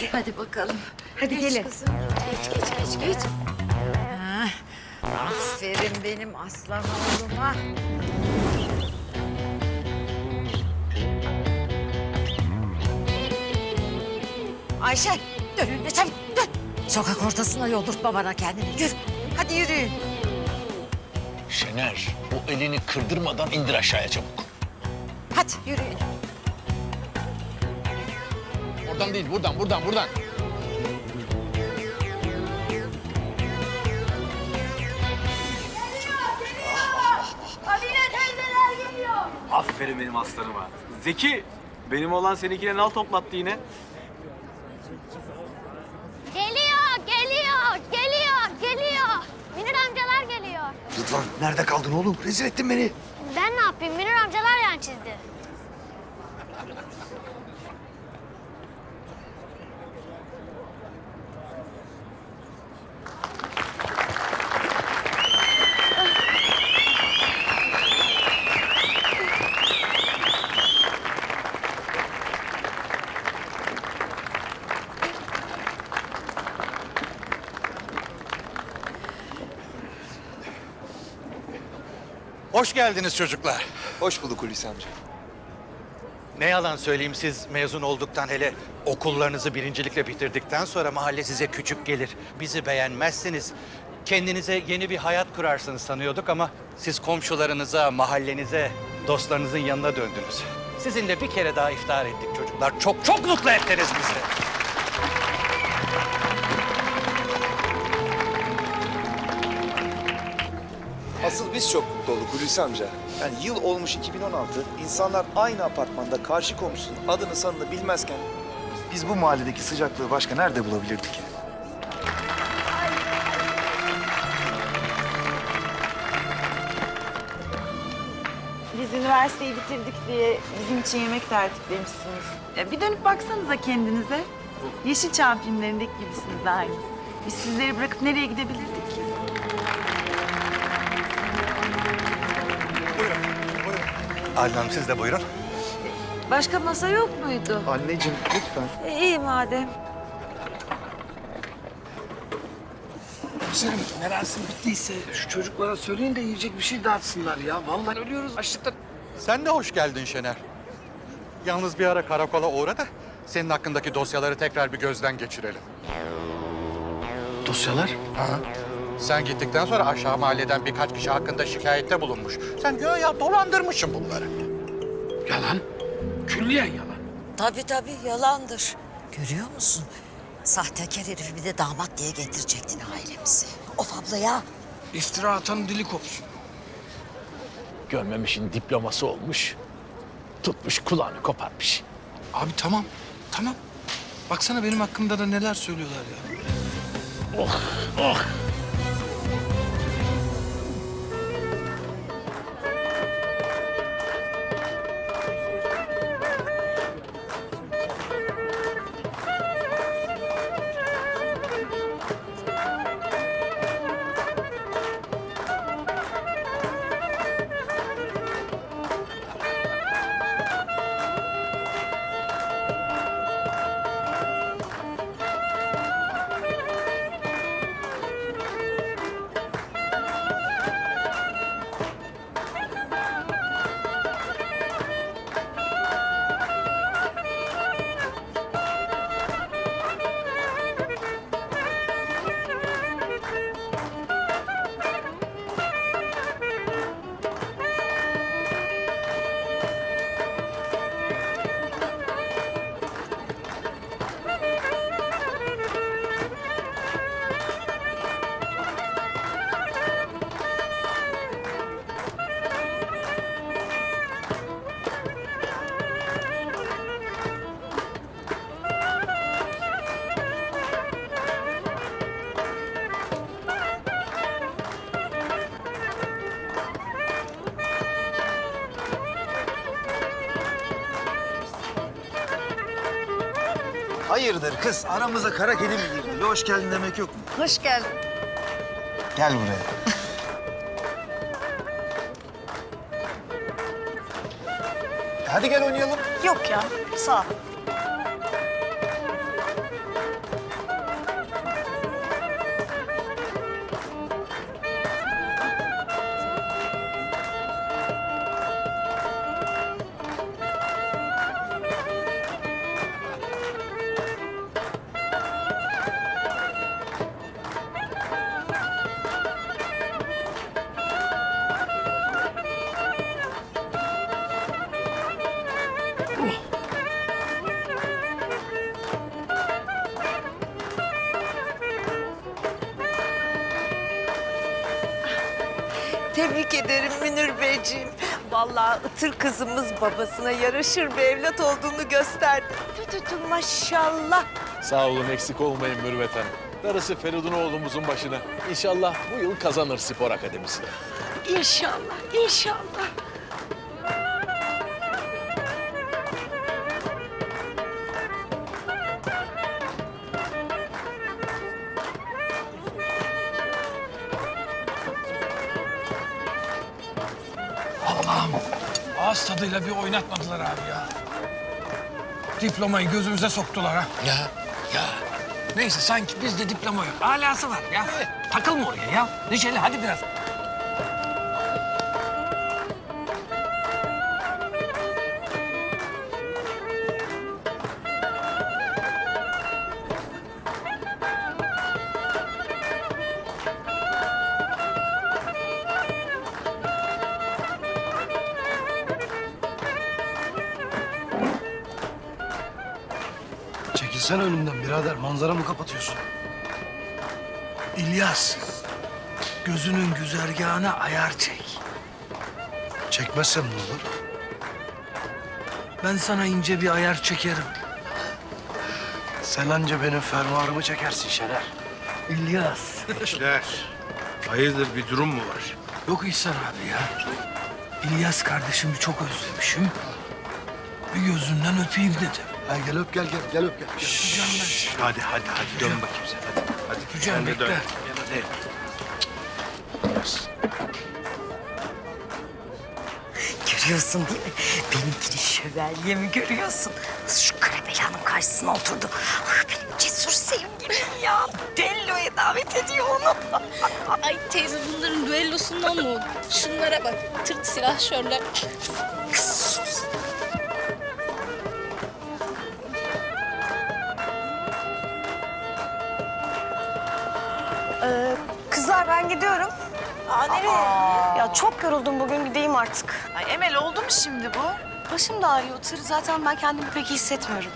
hadi. Hadi bakalım. Hadi Geç gelin. kızım. Geç geç geç geç. Ha, aferin benim aslan oğluma. Ayşe dön önüne çabuk dön. Sokak ortasına yoldurtma bana kendini. Yürü. Hadi yürüyün. Şener, o elini kırdırmadan indir aşağıya çabuk. Hadi yürüyün. Oradan değil, buradan, buradan, buradan. Aferin benim aslanıma. Zeki, benim olan seninkine nal toplattı yine. Geliyor, geliyor, geliyor, geliyor. Münir amcalar geliyor. Rıdvan nerede kaldın oğlum? Rezil ettin beni. Ben ne yapayım? Münir amcalar yan çizdi. Hoş geldiniz çocuklar. Hoş bulduk Hulusi amca. Ne yalan söyleyeyim siz mezun olduktan hele okullarınızı birincilikle bitirdikten sonra mahalle size küçük gelir. Bizi beğenmezsiniz. Kendinize yeni bir hayat kurarsınız sanıyorduk ama siz komşularınıza, mahallenize, dostlarınızın yanına döndünüz. Sizinle bir kere daha iftar ettik çocuklar. Çok çok mutlu ettiniz bizi. Asıl biz çok mutlu olduk Hulusi amca. Yani yıl olmuş 2016. insanlar aynı apartmanda karşı komşusunun adını sanını bilmezken... ...biz bu mahalledeki sıcaklığı başka nerede bulabilirdik? Biz üniversiteyi bitirdik diye bizim için yemek tertiplemişsiniz. Ya bir dönüp baksanıza kendinize. Yeşilçam filmlerindeki gibisiniz aynı. Biz sizleri bırakıp nereye gidebilirdik ki? Aylin Hanım siz de buyurun. Başka masa yok muydu? Anneciğim lütfen. E, iyi madem. Komiserim merasim bittiyse şu çocuklara söyleyin de yiyecek bir şey dağıtsınlar ya. Vallahi ölüyoruz açlıktan. Sen de hoş geldin Şener. Yalnız bir ara karakola uğra da senin hakkındaki dosyaları tekrar bir gözden geçirelim. Dosyalar? Ha? Sen gittikten sonra aşağı mahalleden birkaç kişi hakkında şikayette bulunmuş. Sen ya dolandırmışsın bunları. Yalan. Külliyen yalan. Tabii tabii yalandır. Görüyor musun? Sahtekar herifi bir de damat diye getirecektin ailemizi. Of abla ya. İftira atan dili kopsun. Görmemişin diploması olmuş. Tutmuş kulağını koparmış. Abi tamam. Tamam. Baksana benim hakkımda da neler söylüyorlar ya. Oh, oh. Hayırdır kız? Aramıza kara kedi mi girdi? Hoş geldin demek yok mu? Hoş geldin. Gel buraya. Hadi gel oynayalım. Yok ya, sağ ol. Tebrik ederim Münir Beyciğim. Vallahi ıtır kızımız babasına yaraşır bir evlat olduğunu gösterdi. Tü tü tü maşallah. Sağ olun eksik olmayın Mürvet Hanım. Darısı Feridun oğlumuzun başına. İnşallah bu yıl kazanır spor akademisini. İnşallah, inşallah. Ağız tadıyla bir oynatmadılar abi ya. Diplomayı gözümüze soktular ha. Ya ya Neyse sanki bizde diploma yok. Alası var ya. Takılma oraya ya. Neşeli hadi biraz. Çekilsene önümden birader. Manzaramı kapatıyorsun. İlyas, gözünün güzergahına ayar çek. Çekmezsem ne olur? Ben sana ince bir ayar çekerim. Sen anca benim fermuarımı çekersin Şener. İlyas. İşler. Hayırdır bir durum mu var? Yok İhsan abi ya. İlyas kardeşimi çok özlemişim. Bir gözünden öpeyim dedim. Ha, gel öp gel gel. Gel öp gel. Seni. Hadi hadi hadi dön bakayım sen hadi. Hadi. De bekle. dön. Gel hadi. Görüyorsun değil mi? Benimkini şövalyemi görüyorsun. Şu Karabela'nın karşısına oturdu. Ah benim cesur sevgilim ya. Dello'ya davet ediyor onu. Ay teyze bunların düellosundan mı oldu? Şunlara bak. Tırt silahşörler. Kızlar ben gidiyorum. Aa, nereye? Ya çok yoruldum bugün gideyim artık. Ay Emel oldu mu şimdi bu? Başım da ağrıyor. Tır zaten ben kendimi pek iyi hissetmiyorum.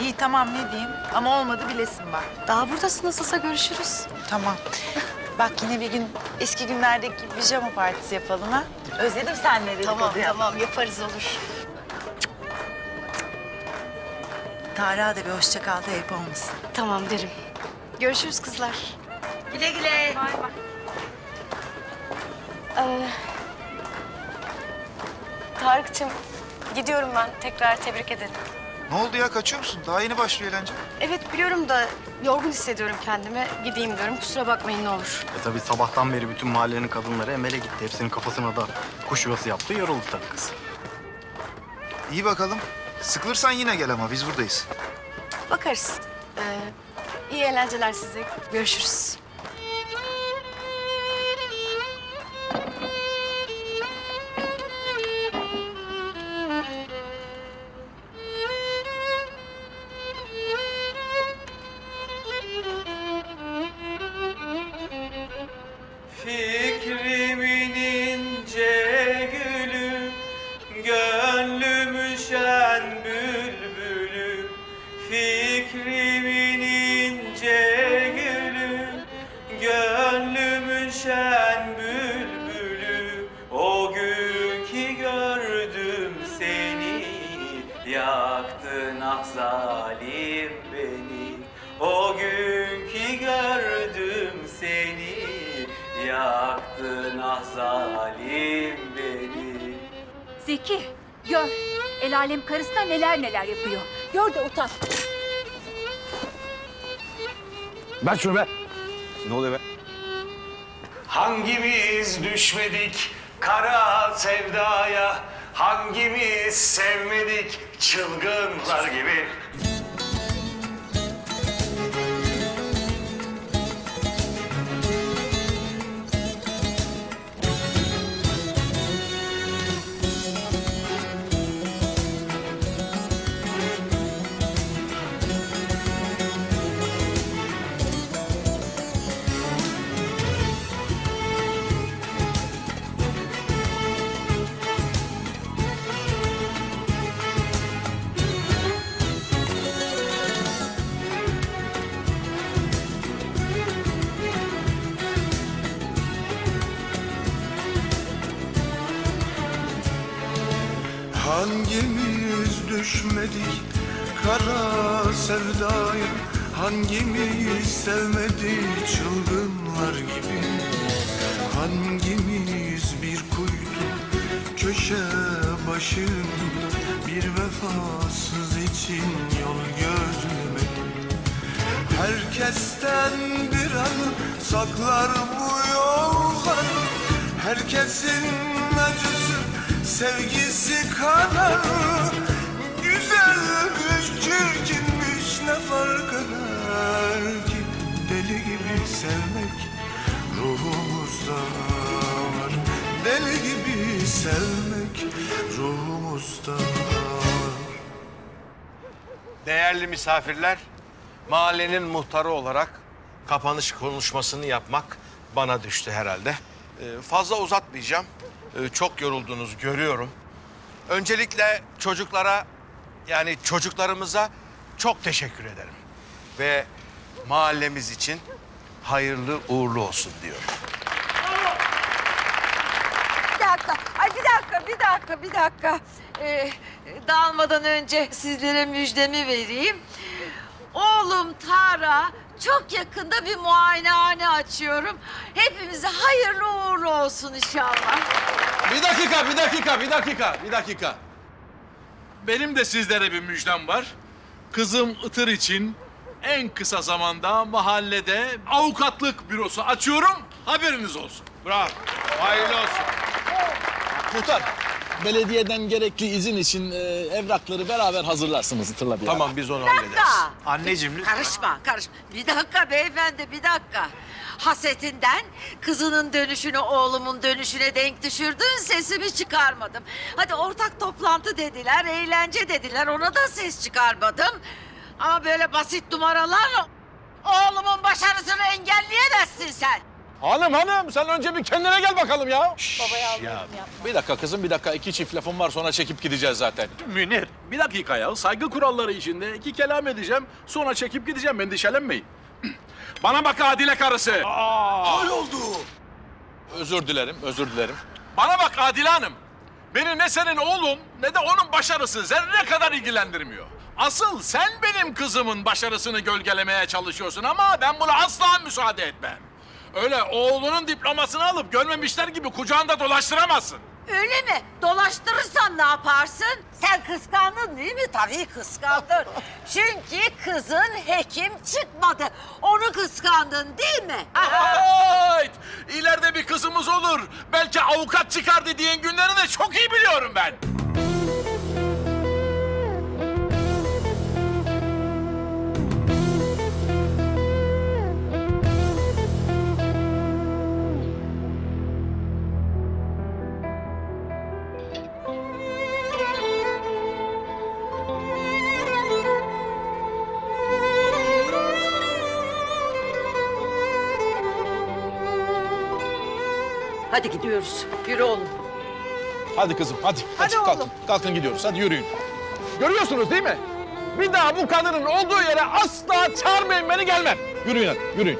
İyi tamam ne diyeyim ama olmadı bilesin bak. Daha buradasın nasılsa görüşürüz. Tamam. Bak yine bir gün eski günlerdeki gibi pijama partisi yapalım ha. Özledim senleri. Tamam dedikodu tamam yaparız olur. Tarık'a da bir hoşça kal da ayıp olmasın. Tamam derim. Görüşürüz kızlar. Güle güle. Ee, Tarık'cığım gidiyorum ben. Tekrar tebrik ederim. Ne oldu ya kaçıyor musun? Daha yeni başlıyor eğlence. Evet biliyorum da yorgun hissediyorum kendimi. Gideyim diyorum. Kusura bakmayın ne olur. E tabii sabahtan beri bütün mahallenin kadınları Emel'e gitti. Hepsinin kafasına da kuş yuvası yaptı. Yoruldu tabii kız. İyi bakalım. Sıkılırsan yine gel ama biz buradayız. Bakarız. Ee, iyi eğlenceler size. Görüşürüz. Zalim beni. Zeki gör. El alem karısına neler neler yapıyor. Gör de utan. ver şunu be. Ne oluyor be? Hangimiz düşmedik kara sevdaya? Hangimiz sevmedik çılgınlar gibi? Hangimiz düşmedik kara sevdaya. Hangimiz sevmedik çılgınlar gibi. Hangimiz bir kuytu köşe başında. Bir vefasız için yol gözlemedik Herkesten bir anı saklar bu yollar Herkesin sevgisi kadar Güzelmiş çirkinmiş ne fark eder ki Deli gibi sevmek ruhumuzda var Deli gibi sevmek ruhumuzda var Değerli misafirler, mahallenin muhtarı olarak kapanış konuşmasını yapmak bana düştü herhalde. Ee, fazla uzatmayacağım. Ee, çok yoruldunuz görüyorum. Öncelikle çocuklara yani çocuklarımıza çok teşekkür ederim. Ve mahallemiz için hayırlı uğurlu olsun diyorum. Bir dakika, ay bir dakika, bir dakika, bir dakika. Ee, dağılmadan önce sizlere müjdemi vereyim. Oğlum Tara çok yakında bir muayenehane açıyorum. Hepimize hayırlı uğurlu olsun inşallah. Bir dakika, bir dakika, bir dakika, bir dakika. Benim de sizlere bir müjdem var. Kızım Itır için en kısa zamanda mahallede avukatlık bürosu açıyorum. Haberiniz olsun. Bravo. Hayırlı olsun. Muhtar, belediyeden gerekli izin için e, evrakları beraber hazırlarsınız Itır'la bir Tamam biz onu Bir dakika. Anneciğim lütfen. Karışma, karışma. Bir dakika beyefendi, bir dakika. Hasetinden kızının dönüşünü oğlumun dönüşüne denk düşürdün, sesimi çıkarmadım. Hadi ortak toplantı dediler, eğlence dediler, ona da ses çıkarmadım. Ama böyle basit numaralarla oğlumun başarısını engelleyemezsin sen. Hanım hanım sen önce bir kendine gel bakalım ya. Ya bir dakika kızım bir dakika iki çift lafım var sonra çekip gideceğiz zaten. Münir bir dakika ya saygı kuralları içinde iki kelam edeceğim sonra çekip gideceğim endişelenmeyin. Bana bak Adile karısı. Öyle oldu. Özür dilerim, özür dilerim. Bana bak Adile Hanım. Beni ne senin oğlun ne de onun başarısı zerre kadar ilgilendirmiyor. Asıl sen benim kızımın başarısını gölgelemeye çalışıyorsun ama ben buna asla müsaade etmem. Öyle oğlunun diplomasını alıp görmemişler gibi kucağında dolaştıramazsın. Öyle mi? Dolaştırırsan ne yaparsın? Sen kıskandın değil mi? Tabii kıskandın. Çünkü kızın hekim çıkmadı. Onu kıskandın değil mi? Hayt! İleride bir kızımız olur. Belki avukat çıkar dediğin günleri de çok iyi biliyorum ben. Hadi gidiyoruz. Yürü oğlum. Hadi kızım hadi. Hadi kalkın, oğlum. kalkın gidiyoruz hadi yürüyün. Görüyorsunuz değil mi? Bir daha bu kadının olduğu yere asla çağırmayın beni gelmem. Yürüyün hadi yürüyün.